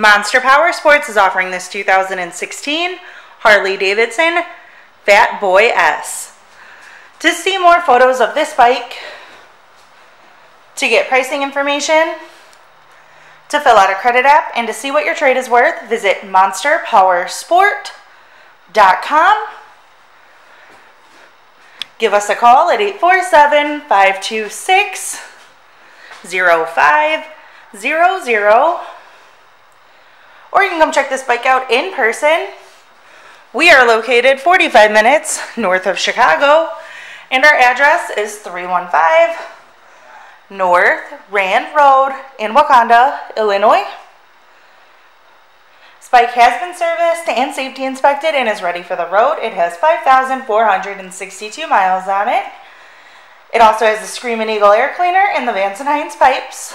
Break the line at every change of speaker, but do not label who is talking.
Monster Power Sports is offering this 2016 Harley Davidson Fat Boy S. To see more photos of this bike, to get pricing information, to fill out a credit app, and to see what your trade is worth, visit monsterpowersport.com. Give us a call at 847 526 0500 or you can come check this bike out in person. We are located 45 minutes north of Chicago, and our address is 315 North Rand Road in Wauconda, Illinois. This bike has been serviced and safety inspected and is ready for the road. It has 5,462 miles on it. It also has the Screaming Eagle air cleaner and the Vance & Hines pipes.